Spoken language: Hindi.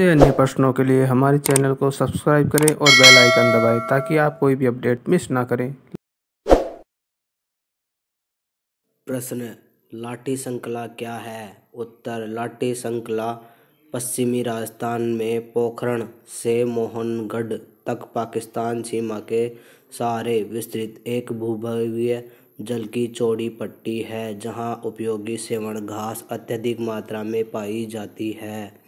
अन्य प्रश्नों के लिए हमारे चैनल को सब्सक्राइब करें और बेल आइकन दबाएँ ताकि आप कोई भी अपडेट मिस ना करें। प्रश्न, लाठी श्रृंखला क्या है? उत्तर, लाठी श्रृंखला पश्चिमी राजस्थान में पोखरण से मोहनगढ़ तक पाकिस्तान सीमा के सहारे विस्तृत एक भूभागीय जल की चौड़ी पट्टी है, जहाँ उपयोगी सेवण घास अत्यधिक मात्रा में पाई जाती है।